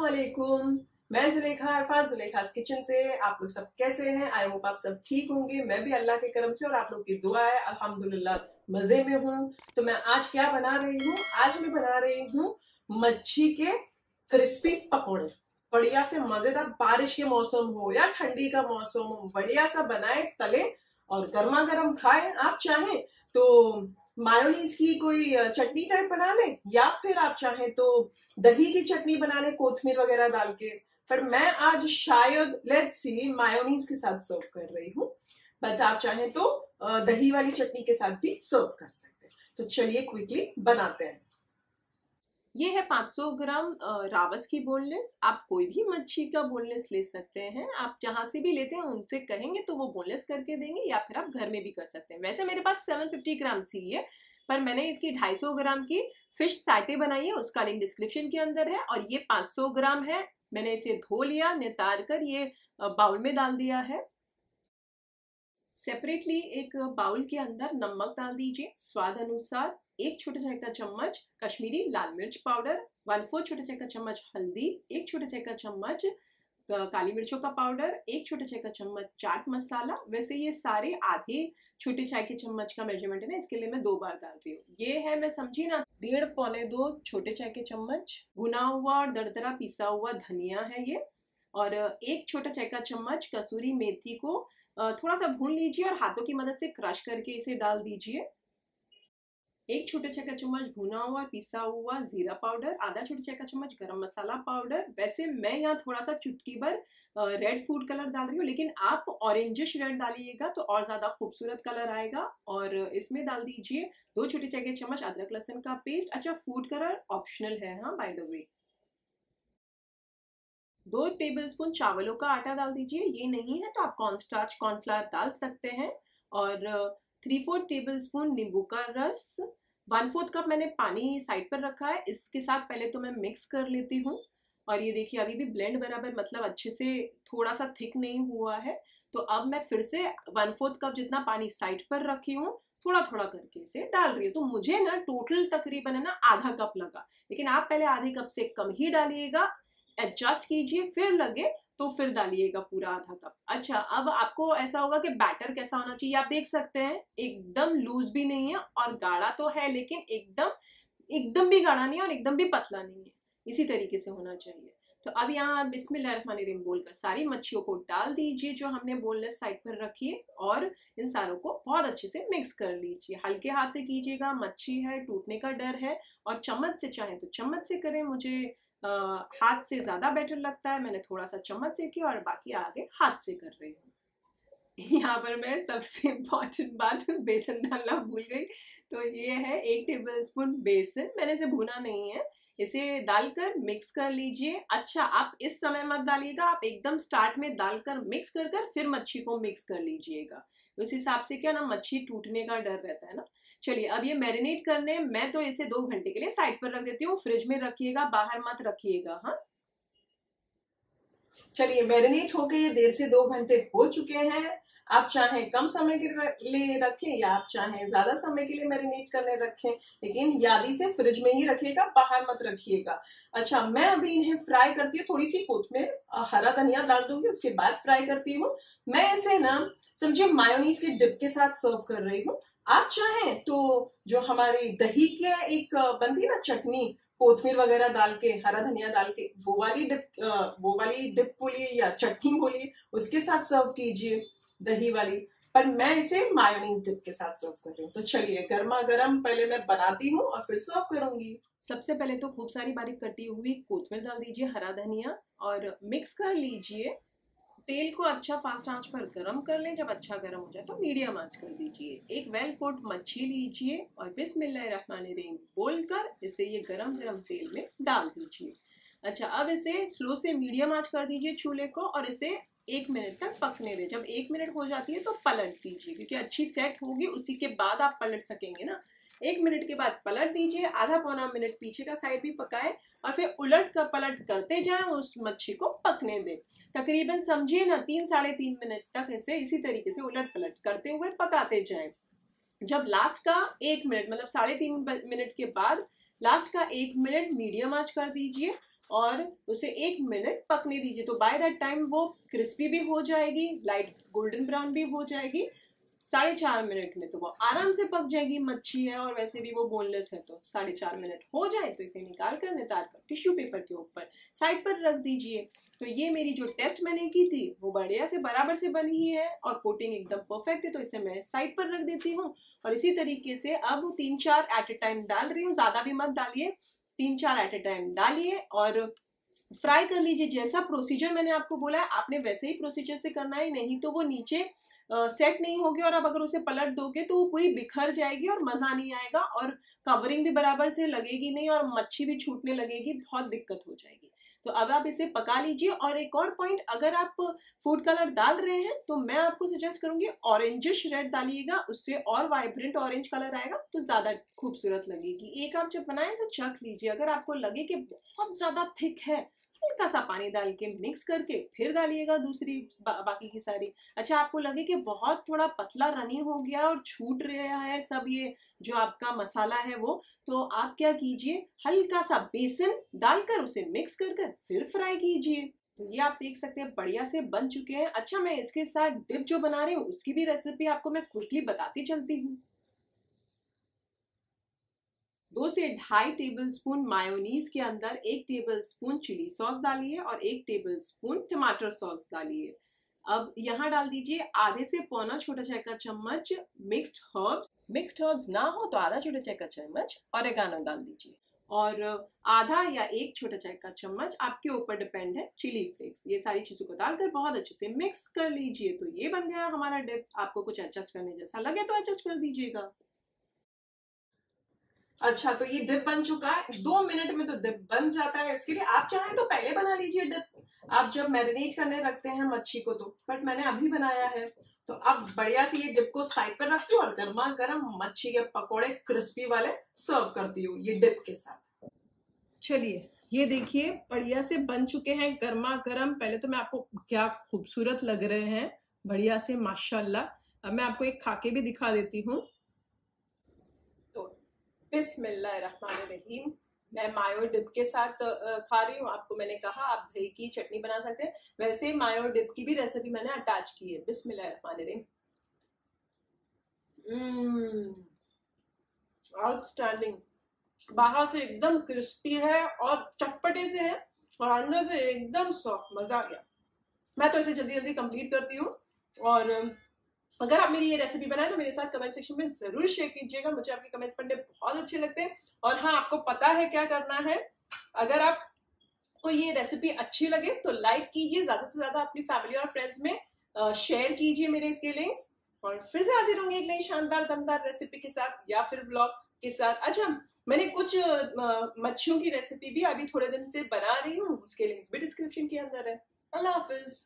वालेकुम मैं जुलेखा अरफात जुलेखास किचन से। आप लोग सब कैसे हैं? आई होप आप सब ठीक होंगे। मैं भी अल्लाह के करम से और आप लोग की दुआ है। अल्हम्दुलिल्लाह, मज़े में हूँ। तो मैं आज क्या बना रही हूँ? आज मैं बना रही हूँ मच्छी के क्रिस्पी पकौड़े। बढ़िया से मज़ेदार बारिश के मौसम हो या ठंडी का मौसम हो, बढ़िया सा बनाए तले और गर्मा गर्म खाए। आप चाहें तो मायोनीज की कोई चटनी टाइप बना ले? या फिर आप चाहें तो दही की चटनी बना ले, कोथमीर वगैरह डाल के। पर मैं आज शायद लेट्स सी मायोनीज के साथ सर्व कर रही हूँ। बट आप चाहें तो दही वाली चटनी के साथ भी सर्व कर सकते हैं। तो चलिए क्विकली बनाते हैं। ये है 500 ग्राम रावस की बोनलेस। आप कोई भी मच्छी का बोनलेस ले सकते हैं। आप जहाँ से भी लेते हैं, उनसे कहेंगे तो वो बोनलेस करके देंगे या फिर आप घर में भी कर सकते हैं। वैसे मेरे पास 750 ग्राम सी है पर मैंने इसकी 250 ग्राम की फ़िश साटे बनाई है, उसका लिंक डिस्क्रिप्शन के अंदर है और ये 500 ग्राम है। मैंने इसे धो लिया, नितार कर ये बाउल में डाल दिया है। सेपरेटली एक बाउल के अंदर नमक डाल दीजिए, स्वाद अनुसार। एक छोटे चाय का चम्मच कश्मीरी लाल मिर्च पाउडर वन फोर छोटे चाय का चम्मच हल्दी, एक छोटे चाय का चम्मच काली मिर्चों का पाउडर, एक छोटे चाय का चम्मच चाट मसाला। वैसे ये सारे आधे छोटे चाय के चम्मच का मेज़रमेंट है ना, इसके लिए मैं दो बार डाल रही हूँ। ये है मैं समझी ना, डेढ़ पौने दो छोटे चाय के चम्मच, भुना हुआ और दरदरा पिसा हुआ धनिया है ये, और एक छोटा चाय का चम्मच कसूरी मेथी को थोड़ा सा भून लीजिए और हाथों की मदद से क्रश करके इसे डाल दीजिए। एक छोटे चाय का चम्मच भुना हुआ, पिसा हुआ जीरा पाउडर, आधा छोटे चाय का चम्मच गरम मसाला पाउडर। वैसे मैं यहाँ थोड़ा सा चुटकी भर रेड फ़ूड कलर डाल रही हूँ, लेकिन आप ऑरेंजिश रेड डालिएगा तो और ज़्यादा खूबसूरत कलर आएगा। और इसमें डाल दीजिए दो छोटे चाय के चम्मच अदरक लहसन का पेस्ट अच्छा फ़ूड कलर ऑप्शनल है हाँ बाय द वे दो टेबलस्पून चावलों का आटा डाल दीजिए। ये नहीं है तो आप कॉर्नस्टार्च कॉर्नफ्लावर डाल सकते हैं। और थ्री फोर्थ टेबल स्पून नींबू का रस वन फोर्थ कप मैंने पानी साइड पर रखा है, इसके साथ पहले तो मैं मिक्स कर लेती हूँ। और ये देखिए, अभी भी ब्लेंड बराबर मतलब अच्छे से थोड़ा सा थिक नहीं हुआ है। तो अब मैं फिर से वन फोर्थ कप जितना पानी साइड पर रखी हूँ थोड़ा थोड़ा करके इसे डाल रही हूँ। तो मुझे ना टोटल तकरीबन है ना आधा कप लगा। लेकिन आप पहले आधे कप से कम ही डालिएगा एडजस्ट कीजिए, फिर लगे तो फिर डालिएगा पूरा आधा कप। अच्छा अब आपको ऐसा होगा कि बैटर कैसा होना चाहिए, आप देख सकते हैं, एकदम लूज भी नहीं है और गाढ़ा तो है, लेकिन एकदम एकदम भी गाढ़ा नहीं है और एकदम भी पतला नहीं है। इसी तरीके से होना चाहिए। तो अब यहाँ बिस्मिल्लाहिर्रहमानिर्रहीम बोलकर सारी मच्छियों को डाल दीजिए जो हमने बोनलेस साइड पर रखी है और इन सारों को बहुत अच्छे से मिक्स कर लीजिए। हल्के हाथ से कीजिएगा, मच्छी है, टूटने का डर है और चम्मच से चाहे तो चम्मच से करें, मुझे हाथ से ज़्यादा बेटर लगता है, मैंने थोड़ा सा चम्मच से किया और बाकी आगे हाथ से कर रही हूँ। यहाँ पर मैं सबसे इंपॉर्टेंट बात बेसन डालना भूल गई। तो ये है एक टेबल स्पून बेसन। मैंने इसे भुना नहीं है। इसे डालकर मिक्स कर लीजिए। अच्छा आप इस समय मत डालिएगा। आप एकदम स्टार्ट में डालकर मिक्स कर कर फिर मच्छी को मिक्स कर लीजिएगा। उस हिसाब से क्या ना, मच्छी टूटने का डर रहता है ना। चलिए, अब ये मैरिनेट करने मैं तो इसे दो घंटे के लिए साइड पर रख देती हूँ। फ्रिज में रखिएगा, बाहर मत रखिएगा हाँ? चलिए मैरिनेट होके ये देर से दो घंटे हो चुके हैं। आप चाहे कम समय के लिए रखें या आप चाहे ज़्यादा समय के लिए मैरिनेट करने रखें, लेकिन यादी से फ्रिज में ही रखिएगा, बाहर मत रखिएगा। अच्छा मैं अभी इन्हें फ्राई करती हूँ, थोड़ी सी में हरा धनिया डाल दूँगी, उसके बाद फ्राई करती हूँ। मैं इसे ना, समझिए मायोनीज के डिप के साथ सर्व कर रही हूँ। आप चाहें तो जो हमारी दही के एक बनती ना चटनी कोथमीर वगैरह डाल के, हरा धनिया डाल के, वो वाली डिप वो वाली डिप बोलिए या चटनी बोलिए उसके साथ सर्व कीजिए, दही वाली। पर मैं इसे मायोनीज डिप के साथ सर्व कर रही हूँ। तो चलिए, गर्मा गर्म पहले मैं बनाती हूँ और फिर सर्व करूँगी। सबसे पहले तो खूब सारी बारीक कटी हुई कोथमीर डाल दीजिए, हरा धनिया, और मिक्स कर लीजिए। तेल को अच्छा फास्ट आँच पर गरम कर लें, जब अच्छा गरम हो जाए तो मीडियम आँच कर दीजिए। एक वेल कोट मच्छी लीजिए और बिस्मिल्लाहिर्रहमानिर्रहीम बोलकर इसे ये गरम गरम तेल में डाल दीजिए। अच्छा अब इसे स्लो से मीडियम आँच कर दीजिए चूल्हे को और इसे एक मिनट तक पकने दें। जब एक मिनट हो जाती है तो पलट दीजिए, क्योंकि अच्छी सेट होगी, उसी के बाद आप पलट सकेंगे ना। एक मिनट के बाद पलट दीजिए, आधा पौना मिनट पीछे का साइड भी पकाए और फिर उलट कर पलट करते जाएँ उस मच्छी को पकने दें। तकरीबन समझिए ना, तीन साढ़े तीन मिनट तक इसे इसी तरीके से उलट पलट करते हुए पकाते जाएँ। जब लास्ट का एक मिनट मतलब साढ़े तीन मिनट के बाद लास्ट का एक मिनट मीडियम आँच कर दीजिए और उसे एक मिनट पकने दीजिए। तो बाय दैट टाइम वो क्रिस्पी भी हो जाएगी लाइट गोल्डन ब्राउन भी हो जाएगी साढ़े चार मिनट में तो वो आराम से पक जाएगी, मच्छी है और वैसे भी वो बोनलेस है तो साढ़े चार मिनट हो जाए तो इसे निकाल कर नितार कर टिश्यू पेपर के ऊपर साइड पर रख दीजिए। तो ये मेरी जो टेस्ट मैंने की थी, वो बढ़िया से बराबर से बनी ही है और कोटिंग एकदम परफेक्ट है तो इसे मैं साइड पर रख देती हूँ। और इसी तरीके से अब तीन चार एट ए टाइम डाल रही हूँ, ज़्यादा भी मत डालिए। तीन चार एट ए टाइम डालिए और फ्राई कर लीजिए। जैसा प्रोसीजर मैंने आपको बोला है, आपने वैसे ही प्रोसीजर से करना है, नहीं तो वो नीचे सेट नहीं होगी और अब अगर उसे पलट दोगे तो वो पूरी बिखर जाएगी और मज़ा नहीं आएगा और कवरिंग भी बराबर से लगेगी नहीं और मच्छी भी छूटने लगेगी, बहुत दिक्कत हो जाएगी। तो अब आप इसे पका लीजिए और एक और पॉइंट अगर आप फ़ूड कलर डाल रहे हैं तो मैं आपको सजेस्ट करूँगी ऑरेंजिश रेड डालिएगा, उससे और वाइब्रेंट ऑरेंज कलर आएगा तो ज़्यादा खूबसूरत लगेगी। एक आप जब बनाएँ तो चख लीजिए, अगर आपको लगे कि बहुत ज़्यादा थिक है हल्का सा पानी डाल के मिक्स करके फिर डालिएगा दूसरी बा, बाकी की सारी। अच्छा आपको लगे कि बहुत थोड़ा पतला रनी हो गया और छूट रहा है सब ये जो आपका मसाला है वो तो आप क्या कीजिए हल्का सा बेसन डालकर उसे मिक्स कर कर फिर फ्राई कीजिए। तो ये आप देख सकते हैं बढ़िया से बन चुके हैं। अच्छा मैं इसके साथ डिप जो बना रही हूँ उसकी भी रेसिपी आपको मैं क्विकली बताती चलती हूँ। दो से ढाई टेबल स्पून मायोनीज के अंदर एक टेबल स्पून चिली सॉस डालिए और एक टेबल स्पून टमाटर सॉस डालिए। अब यहाँ डाल दीजिए आधे से पौना छोटा चाय का चम्मच मिक्स्ड हर्ब्स। मिक्स्ड हर्ब्स ना हो तो आधा छोटा चाय का चम्मच और डाल दीजिए। और आधा या एक छोटा चाय का चम्मच आपके ऊपर डिपेंड है चिली फ्लेक्स ये सारी चीज़ों को डालकर बहुत अच्छे से मिक्स कर लीजिए तो ये बन गया हमारा डिप आपको कुछ एडजस्ट करने जैसा लगे तो एडजस्ट कर दीजिएगा। अच्छा तो ये डिप बन चुका है। दो मिनट में तो डिप बन जाता है इसके लिए। आप चाहें तो पहले बना लीजिए डिप आप जब मैरिनेट करने रखते हैं मच्छी को तो। बट मैंने अभी बनाया है। तो अब बढ़िया से ये डिप को साइड पर रखती हूँ और गर्मा गर्म मच्छी के पकोड़े क्रिस्पी वाले सर्व करती हूँ ये डिप के साथ। चलिए, ये देखिए, बढ़िया से बन चुके हैं गर्मा गर्म पहले तो मैं आपको क्या खूबसूरत लग रहे हैं। बढ़िया से माशाल्लाह। अब मैं आपको एक खाके भी दिखा देती हूँ। बिस्मिल्लाहिर्रहमानिर्रहीम। मैं मायो डिप के साथ खा रही हूँ। आपको मैंने कहा आप दही की चटनी बना सकते हैं। वैसे मायो डिप की भी रेसिपी मैंने अटैच की है। बिस्मिल्लाहिर्रहमानिर्रहीम। आउटस्टैंडिंग हम्म, बाहर से एकदम क्रिस्पी है और चटपटे से है और अंदर से एकदम सॉफ्ट मज़ा आ गया। मैं तो इसे जल्दी जल्दी कंप्लीट करती हूँ और अगर आप मेरी ये रेसिपी बनाए तो मेरे साथ कमेंट सेक्शन में ज़रूर शेयर कीजिएगा। मुझे आपके कमेंट्स पढ़ने बहुत अच्छे लगते हैं। और हाँ आपको पता है क्या करना है? अगर आप को ये रेसिपी अच्छी लगे तो लाइक कीजिए। ज़्यादा से ज़्यादा अपनी फैमिली और फ्रेंड्स में शेयर कीजिए मेरे इसके लिंक्स और फिर से हाजिर होंगे एक नई शानदार, दमदार रेसिपी के साथ या फिर ब्लॉग के साथ। अच्छा मैंने कुछ मच्छियों की रेसिपी भी अभी थोड़े दिन से बना रही हूँ। उसके लिंक्स भी डिस्क्रिप्शन के अंदर है। अल्लाह हाफिज।